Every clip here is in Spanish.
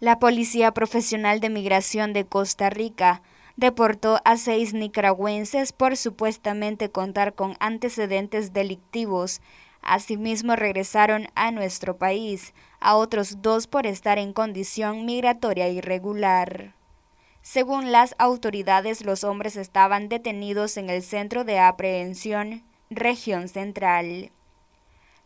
La Policía Profesional de Migración de Costa Rica deportó a seis nicaragüenses por supuestamente contar con antecedentes delictivos. Asimismo regresaron a nuestro país a otros dos por estar en condición migratoria irregular. Según las autoridades, los hombres estaban detenidos en el Centro de Aprehensión, región central.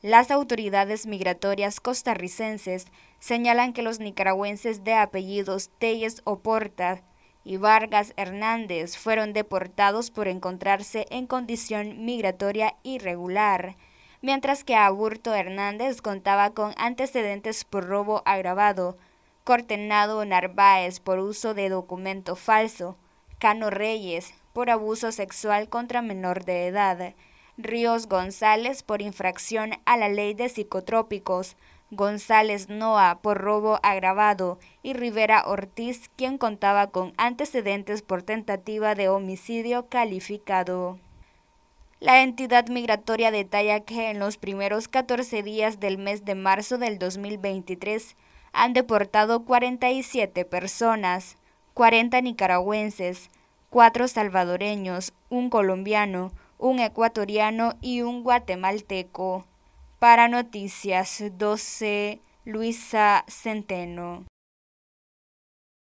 Las autoridades migratorias costarricenses señalan que los nicaragüenses de apellidos Telles Oporta y Vargas Hernández fueron deportados por encontrarse en condición migratoria irregular, mientras que Aburto Hernández contaba con antecedentes por robo agravado, Cortenado Narváez por uso de documento falso, Cano Reyes por abuso sexual contra menor de edad, Ríos González por infracción a la ley de psicotrópicos, González Noa por robo agravado y Rivera Ortiz, quien contaba con antecedentes por tentativa de homicidio calificado. La entidad migratoria detalla que en los primeros 14 días del mes de marzo del 2023 han deportado 47 personas, 40 nicaragüenses, 4 salvadoreños, un colombiano, un ecuatoriano y un guatemalteco. Para Noticias 12, Luisa Centeno.